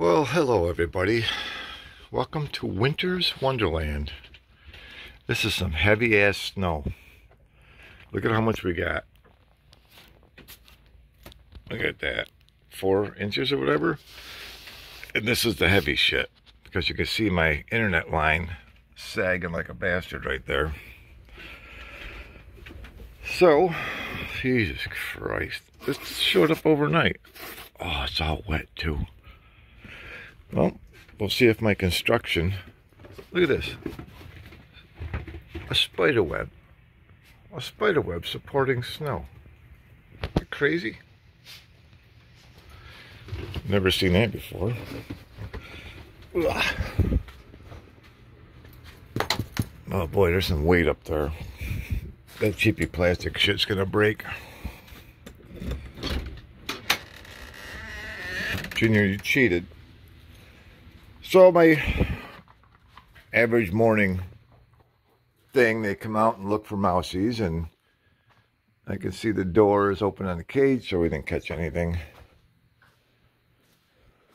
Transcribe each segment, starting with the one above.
Well, hello everybody. Welcome to Winter's Wonderland. This is some heavy ass snow. Look at how much we got. Look at that. Four inches or whatever. And this is the heavy shit. Because you can see my internet line sagging like a bastard right there. So, Jesus Christ. This showed up overnight. Oh, it's all wet too. Well, we'll see if my construction... Look at this. A spider web. A spider web supporting snow. crazy? Never seen that before. Oh boy, there's some weight up there. That cheapy plastic shit's gonna break. Junior, you cheated. So my average morning thing, they come out and look for mousies and I can see the door is open on the cage so we didn't catch anything.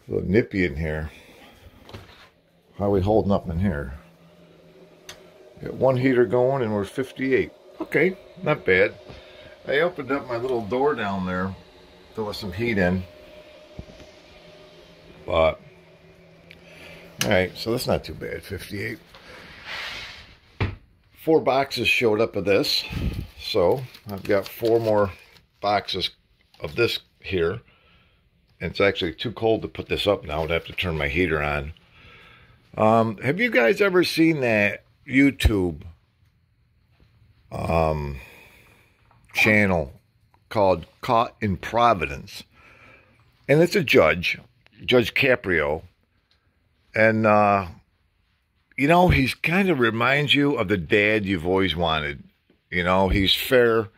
A little nippy in here. How are we holding up in here? Got one heater going and we're 58. Okay, not bad. I opened up my little door down there to let some heat in. But all right, so that's not too bad, 58. Four boxes showed up of this. So I've got four more boxes of this here. And it's actually too cold to put this up now. I'd have to turn my heater on. Um, have you guys ever seen that YouTube um, channel called Caught in Providence? And it's a judge, Judge Caprio and, uh, you know, he's kind of reminds you of the dad you've always wanted. You know, he's fair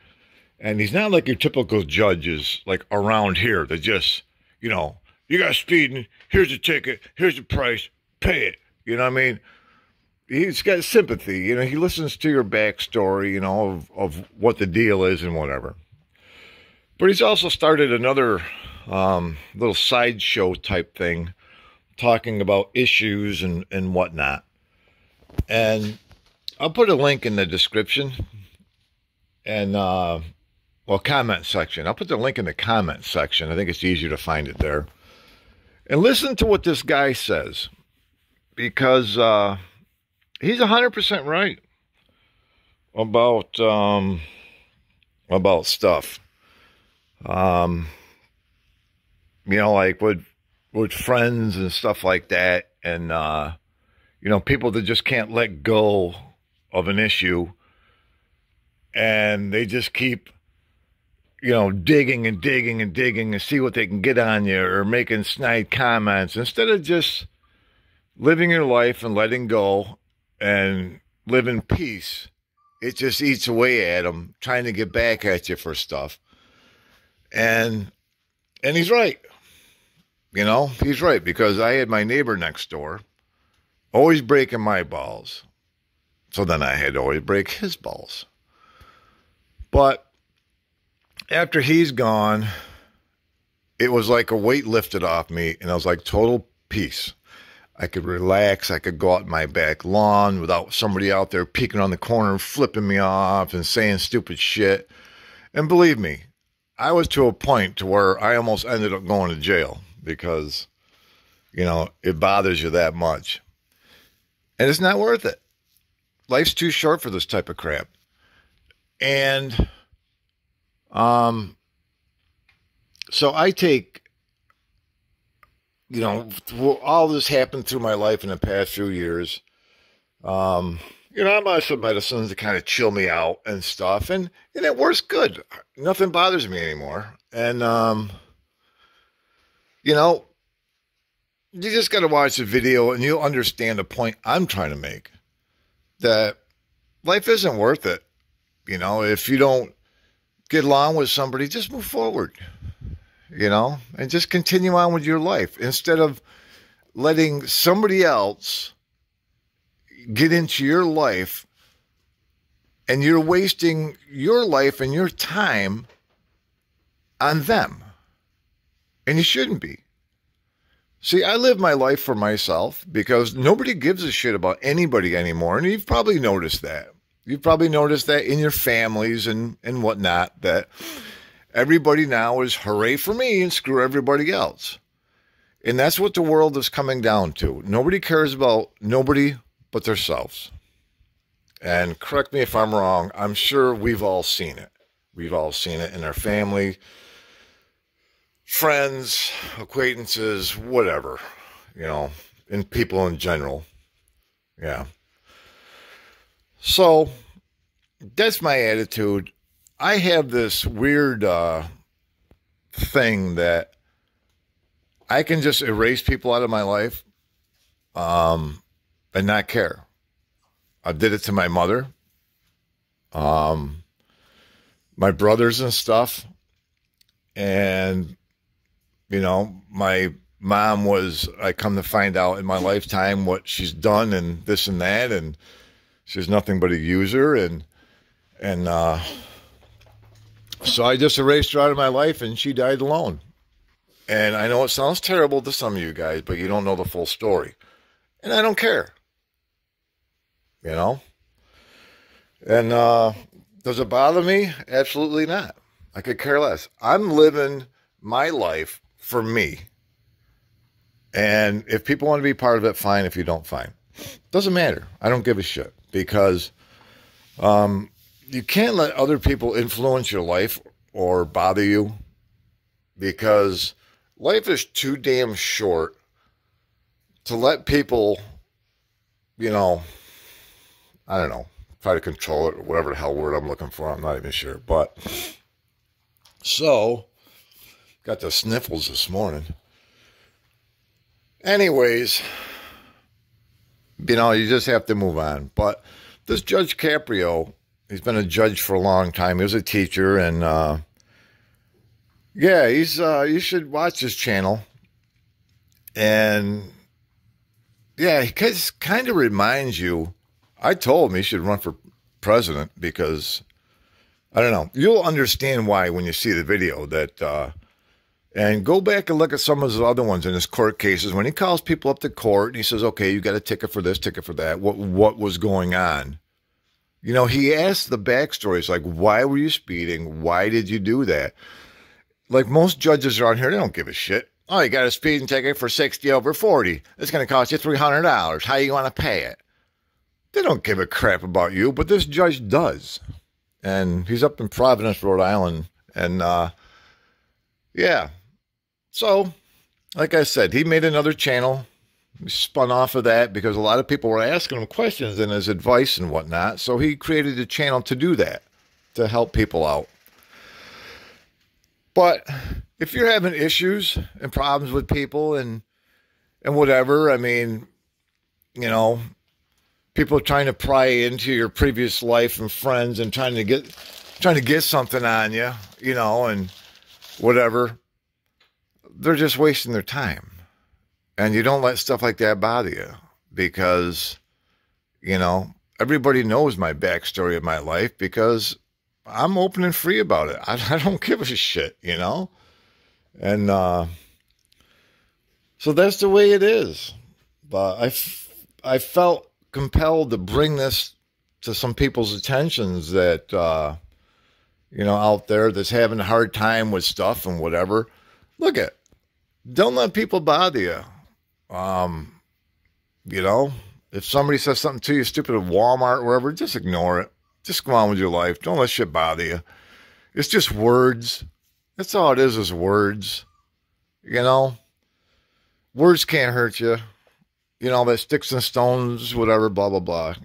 and he's not like your typical judges like around here that just, you know, you got speeding, here's a ticket, here's the price, pay it. You know what I mean? He's got sympathy. You know, he listens to your backstory, you know, of, of what the deal is and whatever. But he's also started another um, little sideshow type thing talking about issues and, and whatnot. And I'll put a link in the description and, uh, well, comment section. I'll put the link in the comment section. I think it's easier to find it there. And listen to what this guy says because uh, he's 100% right about um, about stuff. Um, you know, like what with friends and stuff like that, and uh, you know, people that just can't let go of an issue, and they just keep, you know, digging and digging and digging and see what they can get on you or making snide comments instead of just living your life and letting go and live in peace. It just eats away at them, trying to get back at you for stuff. And and he's right. You know, he's right because I had my neighbor next door always breaking my balls. So then I had to always break his balls. But after he's gone, it was like a weight lifted off me and I was like total peace. I could relax. I could go out my back lawn without somebody out there peeking on the corner, flipping me off and saying stupid shit. And believe me, I was to a point to where I almost ended up going to jail because, you know, it bothers you that much. And it's not worth it. Life's too short for this type of crap. And um so I take you know all this happened through my life in the past few years. Um you know, I'm on some medicines to kind of chill me out and stuff, and and it works good. Nothing bothers me anymore, and um, you know, you just got to watch the video and you'll understand the point I'm trying to make that life isn't worth it. You know, if you don't get along with somebody, just move forward, you know, and just continue on with your life instead of letting somebody else get into your life and you're wasting your life and your time on them. And you shouldn't be. See, I live my life for myself because nobody gives a shit about anybody anymore. And you've probably noticed that. You've probably noticed that in your families and, and whatnot, that everybody now is hooray for me and screw everybody else. And that's what the world is coming down to. Nobody cares about nobody but themselves. And correct me if I'm wrong, I'm sure we've all seen it. We've all seen it in our family, friends, acquaintances, whatever, you know, and people in general. Yeah. So that's my attitude. I have this weird uh, thing that I can just erase people out of my life um, and not care. I did it to my mother, um, my brothers and stuff. And, you know, my mom was, I come to find out in my lifetime what she's done and this and that. And she's nothing but a user. And, and, uh, so I just erased her out of my life and she died alone. And I know it sounds terrible to some of you guys, but you don't know the full story. And I don't care you know? And uh, does it bother me? Absolutely not. I could care less. I'm living my life for me. And if people want to be part of it, fine. If you don't, fine. Doesn't matter. I don't give a shit because um, you can't let other people influence your life or bother you because life is too damn short to let people, you know, I don't know, try to control it or whatever the hell word I'm looking for. I'm not even sure. But so, got the sniffles this morning. Anyways, you know, you just have to move on. But this Judge Caprio, he's been a judge for a long time. He was a teacher, and uh, yeah, he's uh, you should watch his channel. And yeah, he kind of reminds you I told him he should run for president because I don't know. You'll understand why when you see the video that. Uh, and go back and look at some of his other ones in his court cases. When he calls people up to court and he says, "Okay, you got a ticket for this, ticket for that," what what was going on? You know, he asks the backstories like, "Why were you speeding? Why did you do that?" Like most judges around here, they don't give a shit. Oh, you got a speeding ticket for sixty over forty. It's going to cost you three hundred dollars. How are you want to pay it? They don't give a crap about you, but this judge does. And he's up in Providence, Rhode Island. And uh, yeah. So, like I said, he made another channel. Spun off of that because a lot of people were asking him questions and his advice and whatnot. So he created a channel to do that, to help people out. But if you're having issues and problems with people and and whatever, I mean, you know, people trying to pry into your previous life and friends and trying to get trying to get something on you, you know, and whatever. They're just wasting their time. And you don't let stuff like that bother you because, you know, everybody knows my backstory of my life because I'm open and free about it. I, I don't give a shit, you know? And uh, so that's the way it is. But I, I felt compelled to bring this to some people's attentions that uh, you know out there that's having a hard time with stuff and whatever. Look at, don't let people bother you. Um, you know, if somebody says something to you stupid at Walmart, wherever, just ignore it. Just go on with your life. Don't let shit bother you. It's just words. That's all it is, is words. You know, words can't hurt you you know, that sticks and stones, whatever, blah, blah, blah.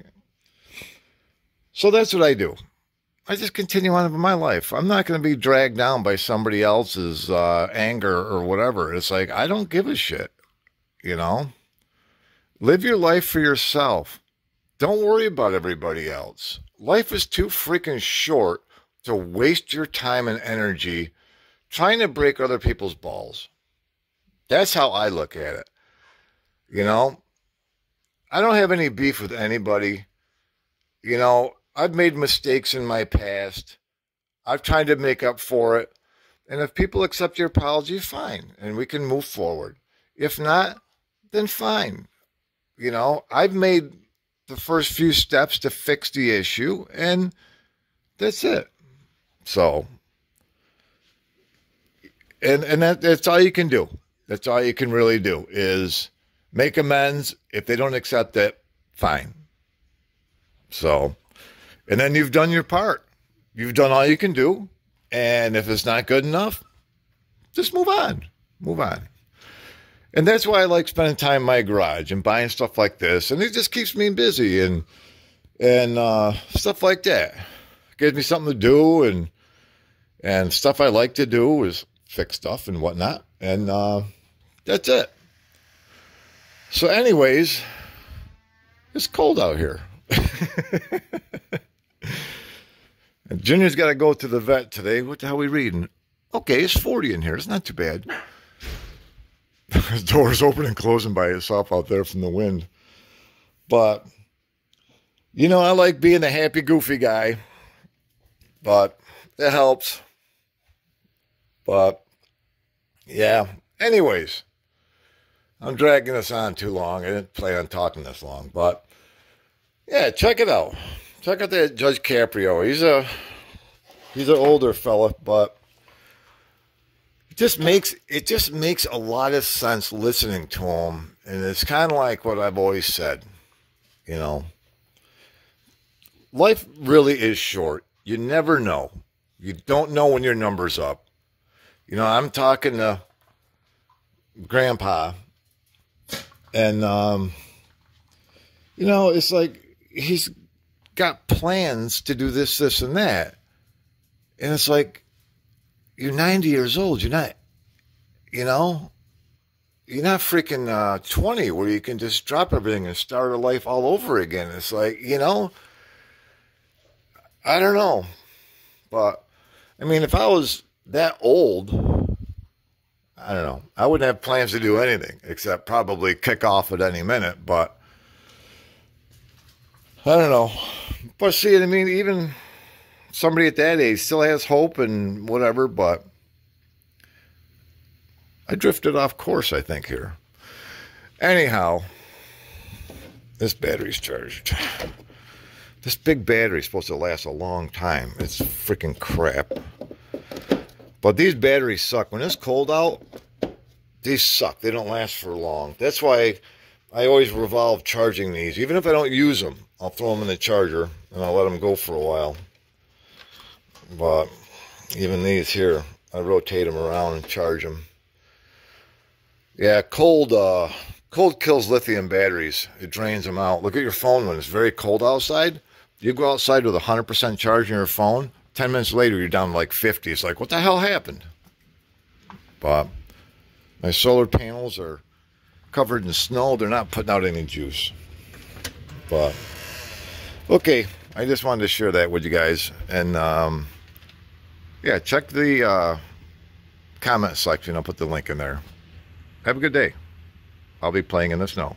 So that's what I do. I just continue on with my life. I'm not going to be dragged down by somebody else's uh, anger or whatever. It's like, I don't give a shit, you know? Live your life for yourself. Don't worry about everybody else. Life is too freaking short to waste your time and energy trying to break other people's balls. That's how I look at it. You know, I don't have any beef with anybody. You know, I've made mistakes in my past. I've tried to make up for it. And if people accept your apology, fine, and we can move forward. If not, then fine. You know, I've made the first few steps to fix the issue, and that's it. So, and and that, that's all you can do. That's all you can really do is make amends. If they don't accept it, fine. So, and then you've done your part. You've done all you can do. And if it's not good enough, just move on. Move on. And that's why I like spending time in my garage and buying stuff like this. And it just keeps me busy and and uh, stuff like that. Gives me something to do and and stuff I like to do is fix stuff and whatnot. And uh, that's it. So, anyways, it's cold out here. Junior's got to go to the vet today. What the hell are we reading? Okay, it's 40 in here. It's not too bad. the door's open and closing by itself out there from the wind. But, you know, I like being a happy, goofy guy. But it helps. But, yeah. Anyways, I'm dragging this on too long. I didn't plan on talking this long. But, yeah, check it out. Check out that Judge Caprio. He's a he's an older fella, but it just makes it just makes a lot of sense listening to him, and it's kind of like what I've always said. You know, life really is short. You never know. You don't know when your number's up. You know, I'm talking to Grandpa, and um, you know, it's like he's got plans to do this, this, and that, and it's like you're 90 years old. You're not, you know, you're not freaking uh, 20 where you can just drop everything and start a life all over again. It's like, you know, I don't know. But, I mean, if I was that old, I don't know. I wouldn't have plans to do anything except probably kick off at any minute. But, I don't know. But see, I mean, even somebody at that age still has hope and whatever, but I drifted off course, I think, here. Anyhow, this battery's charged. This big battery is supposed to last a long time. It's freaking crap. But these batteries suck. When it's cold out, these suck. They don't last for long. That's why I always revolve charging these. Even if I don't use them, I'll throw them in the charger and I'll let them go for a while. But even these here, I rotate them around and charge them. Yeah, cold uh, cold kills lithium batteries. It drains them out. Look at your phone when it's very cold outside. You go outside with 100% charge in your phone. 10 minutes later, you're down to like 50. It's like, what the hell happened? But my solar panels are covered in snow. They're not putting out any juice. But, okay. I just wanted to share that with you guys. And, um, yeah, check the uh, comment section. I'll put the link in there. Have a good day. I'll be playing in the snow.